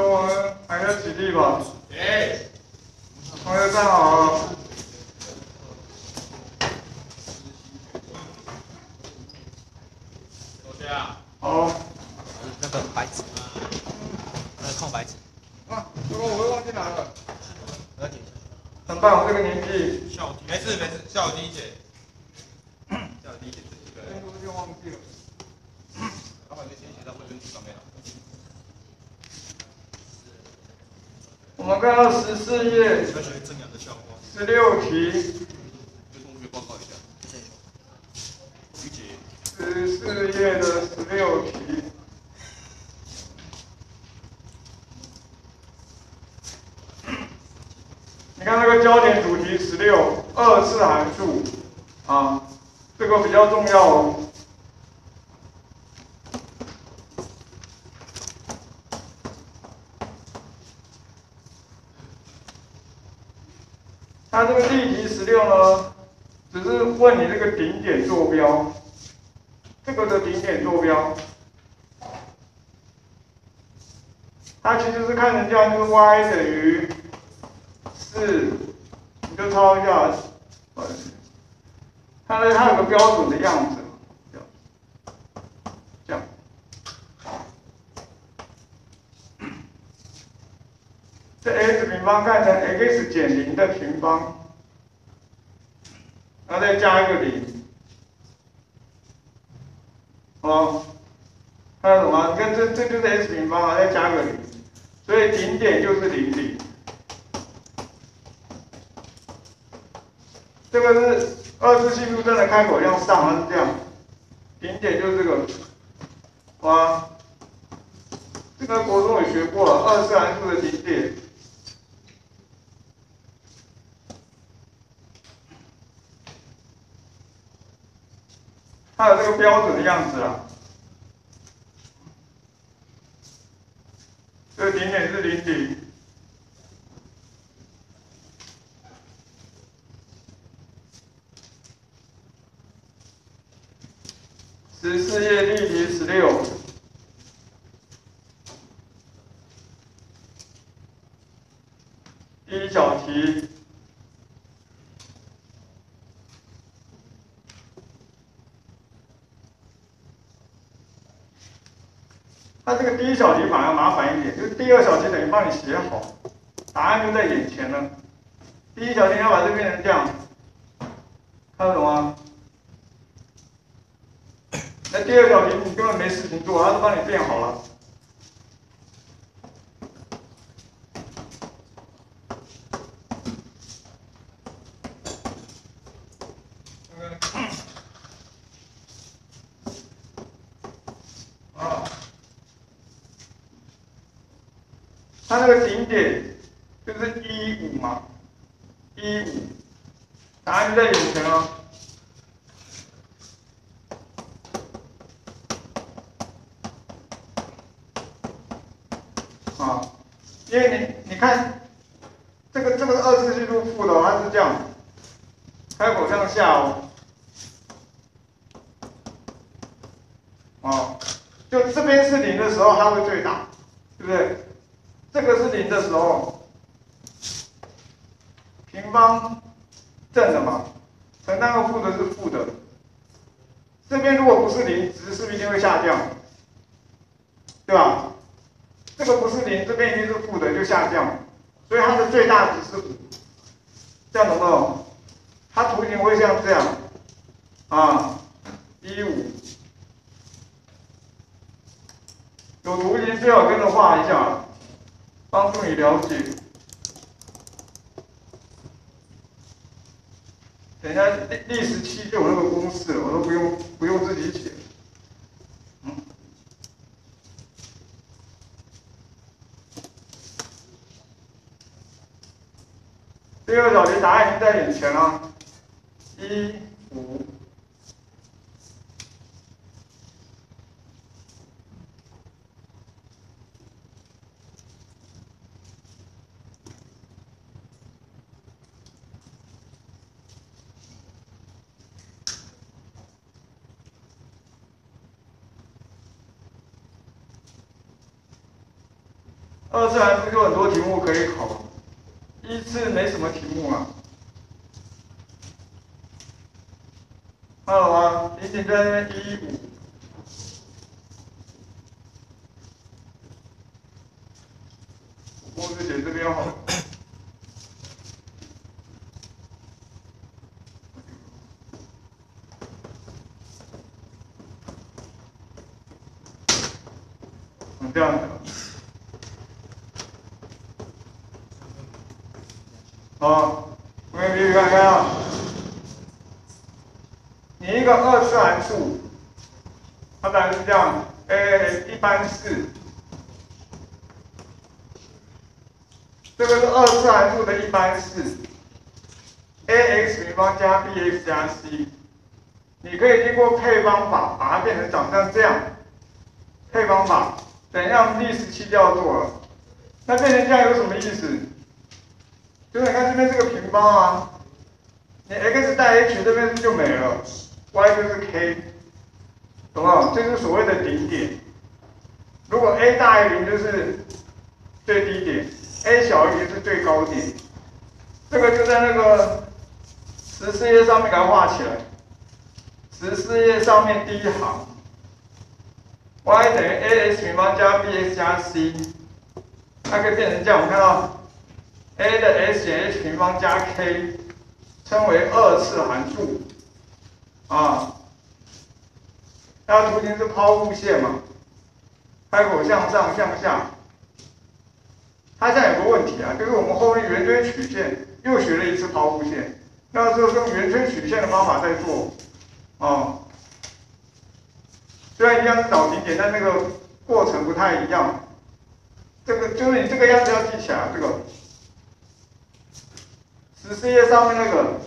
中文还要起立吧？哎，同学站好。坐下。好。那个白纸，那个空白纸。啊，这个我会忘记拿了。了解。很棒，这个年纪。笑没事没事，笑第一节。笑第一节。对。就忘记了。老板就先写到卫生纸上面了。我们看到十四页。十六题。十四页的十六题。你看这个焦点主题十六二次函数啊，这个比较重要哦。它这个例题十六呢，只是问你这个顶点坐标，这个的顶点坐标，它其实是看人家就是 y 等于四，你就抄一下，它的它有个标准的样子，这 x 平方看成 x 减零的平方，然后再加一个零，哦，看到什么？你看这这就是 x 平方啊，再加个零，所以顶点就是零零。这个是二次系数针的开口向上，它是这样，顶点就是这个，哇，这个国中也学过了，二次函数的顶点。它有这个标准的样子啊，这个顶点是零点。十四页例题十六，第一小题。它这个第一小题反而麻烦一点，就是第二小题等于帮你写好，答案就在眼前了。第一小题要把这变成这样，看得懂吗？那第二小题你根本没事情做，它都帮你变好了。它那个顶点就是一五嘛，一五，答案就在眼前了。啊，因为你你看，这个这个二次系数负的，它是这样，开口向下哦，哦，就这边是零的时候，它会最大，对不对？这个是零的时候，平方正的嘛，承担个负的是负的，这边如果不是零，值是不是一定会下降？对吧？这个不是零，这边一定是负的，就下降，所以它的最大值是五，这样懂不懂？它图形会像这样，啊，一五，有图形最好跟着画一下，帮助你了解。等一下历历史期就有那个公式，我都不用不用自己写。嗯第二小题答案已经在眼前了，一五。二次函数就很多题目可以考，一次没什么题目啊。看了吗？零点在一，我是写这边好了。嗯，这样子。好，我们继续看看啊。你一个二次函数，它本来是这样，a 一般是，这个是二次函数的一般式，ax 平方加 bx 加 c，你可以经过配方法把它变成长成这样，配方法，等一下第十期就要做了，那变成这样有什么意思？就是你看这边是个平方啊，你 x 带 h 这边就没了。y 就是 k，懂吗？这是所谓的顶点。如果 a 大于零就是最低点，a 小于零是最高点。这个就在那个十四页上面给它画起来。十四页上面第一行，y 等于 ax 平方加 bx 加 c，它可以变成这样。我们看到 a 的 s 减 h 平方加 k 称为二次函数。啊，它图形是抛物线嘛，开口向上向下。它现在有个问题啊，就是我们后面圆锥曲线又学了一次抛物线，那时候用圆锥曲线的方法在做，啊，虽然一样是找顶点，但那个过程不太一样。这个就是你这个样子要记起来，这个十四页上面那个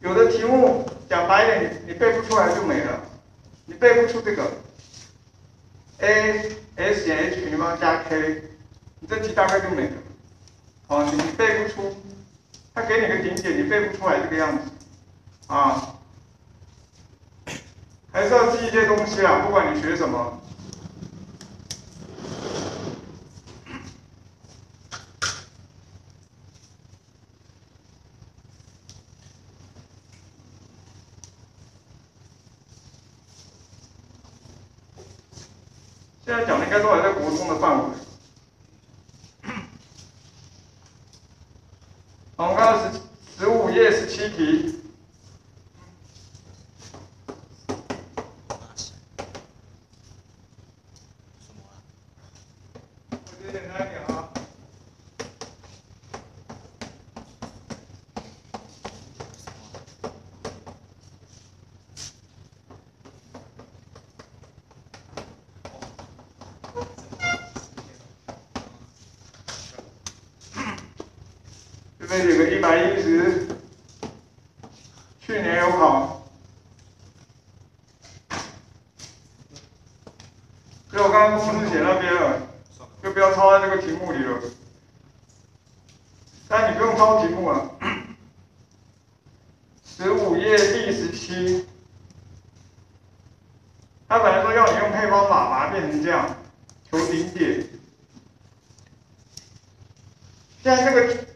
有的题目。讲白一点，你你背不出来就没了，你背不出这个 a s 减 h 平方加 k，你这题大概就没了。哦，你背不出，他给你个顶点，你背不出来这个样子，啊，还是要记一些东西啊，不管你学什么。在讲的应该都还在国中的范围。好，我们看到十十五页十七题。这边有个一百一十，去年有考，所以我刚刚公式写那边了，就不要抄在这个题目里了。但你不用抄题目啊。十五页第十七，他本来说要你用配方法把它变成这样，求顶点。现在这个。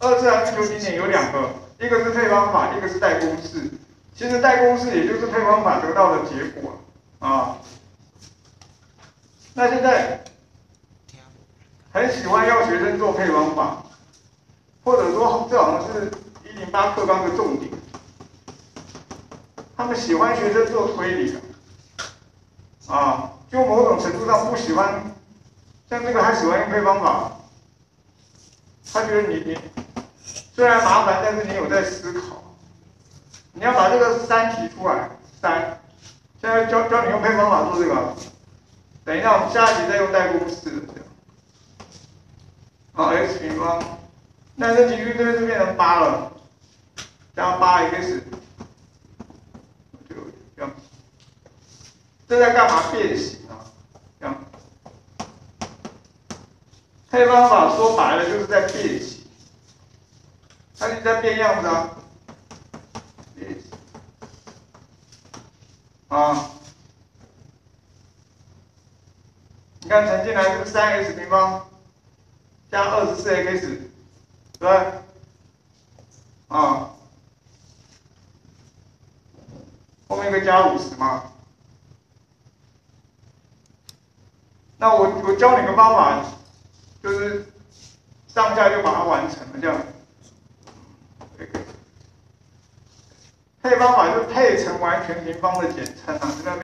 二次函数求顶点有两个，一个是配方法，一个是代公式。其实代公式也就是配方法得到的结果啊。那现在很喜欢要学生做配方法，或者说这好像是一零八课纲的重点。他们喜欢学生做推理的，啊，就某种程度上不喜欢，像这个他喜欢用配方法，他觉得你你。虽然麻烦，但是你有在思考。你要把这个三提出来，三。现在教教你用配方法做这个，等一下我们下一集再用代公式。好，x 平方，那这几率这边就变成八了，加八 x，就这样。这在干嘛？变形啊，这样。配方法说白了就是在变形。它就在变样子啊，啊，你看乘进来是三 x 平方加二十四 x，对不对？啊，后面一个加五十嘛。那我我教你个方法，就是上下就把它完成了这样。配方法是配成完全平方的简称啊，这个。